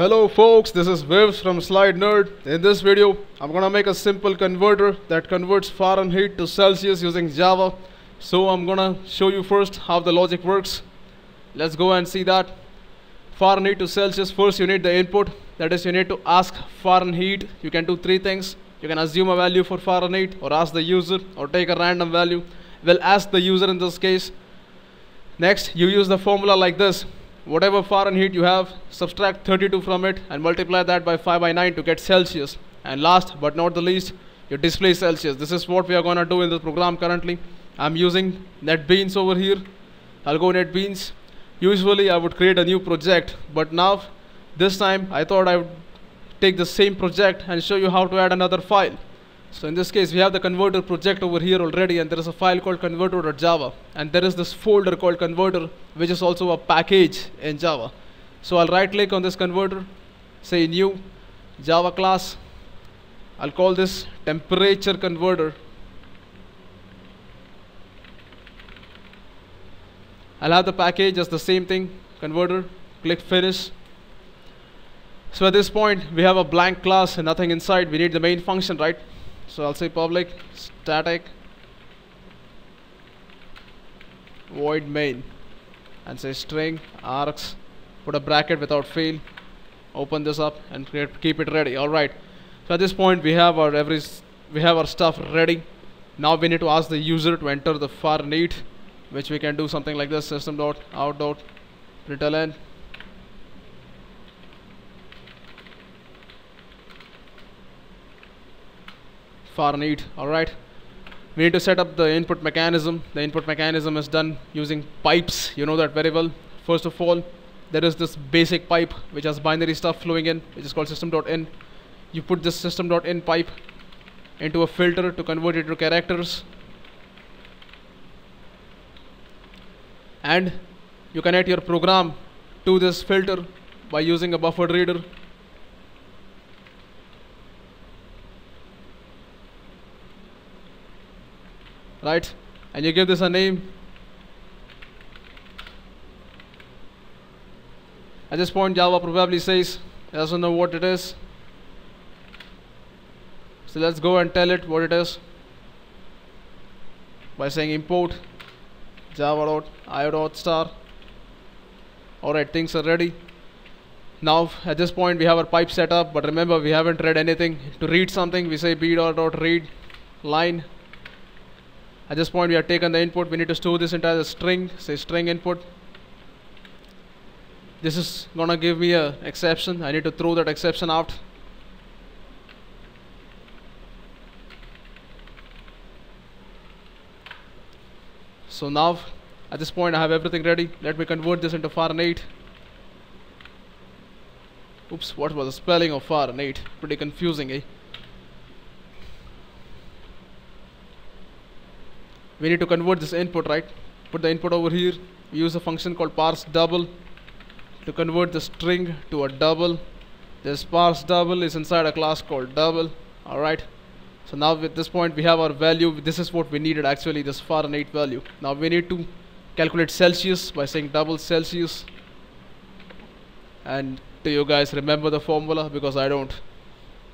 Hello folks, this is Vivs from slidenerd. In this video, I'm gonna make a simple converter that converts Fahrenheit to Celsius using Java. So I'm gonna show you first how the logic works. Let's go and see that. Fahrenheit to Celsius, first you need the input. That is, you need to ask Fahrenheit. You can do three things. You can assume a value for Fahrenheit, or ask the user, or take a random value. We'll ask the user in this case. Next, you use the formula like this whatever Fahrenheit you have, subtract 32 from it and multiply that by 5 by 9 to get Celsius. And last but not the least, you display Celsius. This is what we are going to do in this program currently. I'm using NetBeans over here. I'll go NetBeans. Usually I would create a new project, but now this time I thought I would take the same project and show you how to add another file. So in this case, we have the converter project over here already, and there is a file called converter.java, and there is this folder called converter, which is also a package in Java. So I'll right click on this converter, say new, Java class. I'll call this temperature converter. I'll have the package as the same thing, converter, click finish. So at this point, we have a blank class and nothing inside. We need the main function, right? So I'll say public static void main. And say string args put a bracket without fail open this up and keep it ready. Alright so at this point we have our every we have our stuff ready. Now we need to ask the user to enter the Fahrenheit which we can do something like this system dot out dot println Fahrenheit alright? We need to set up the input mechanism. The input mechanism is done using pipes you know that very well. First of all there is this basic pipe which has binary stuff flowing in which is called system.in you put this system.in pipe into a filter to convert it to characters. And you connect your program to this filter by using a buffer reader right? And you give this a name. At this point Java probably says it doesn't know what it is. So let's go and tell it what it is. By saying import java.io.star alright things are ready. Now at this point we have our pipe set up but remember we haven't read anything. To read something we say b dot dot read line at this point we have taken the input. We need to store this a string say string input. This is gonna give me a exception. I need to throw that exception out. So now at this point I have everything ready. Let me convert this into Fahrenheit. Oops what was the spelling of Fahrenheit? Pretty confusing eh we need to convert this input right? Put the input over here. Use a function called parse double to convert the string to a double. This parse double is inside a class called double. Alright so now at this point we have our value. This is what we needed actually this Fahrenheit value. Now we need to calculate Celsius by saying double Celsius. And do you guys remember the formula? Because I don't.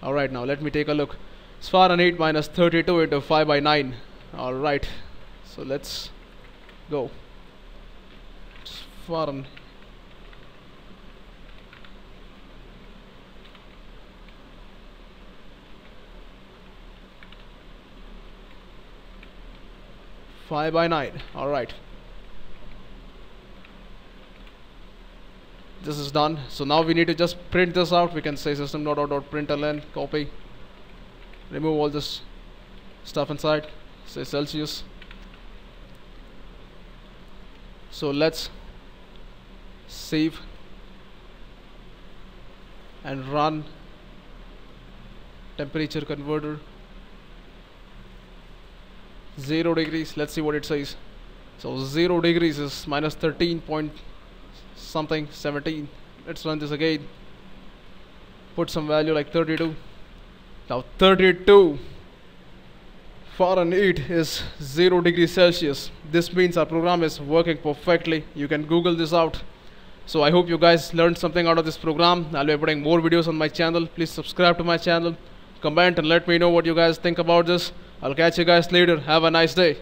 Alright now let me take a look. Fahrenheit minus 32 into 5 by 9 alright so let's go. Foreign five by nine. All right. This is done. So now we need to just print this out. We can say system dot dot dot println copy remove all this stuff inside. Say celsius so let's save and run temperature converter. 0 degrees let's see what it says. So 0 degrees is minus 13 point something 17 let's run this again. Put some value like 32 now 32 Fahrenheit is 0 degrees Celsius. This means our program is working perfectly. You can Google this out. So I hope you guys learned something out of this program. I'll be putting more videos on my channel. Please subscribe to my channel, comment and let me know what you guys think about this. I'll catch you guys later. Have a nice day.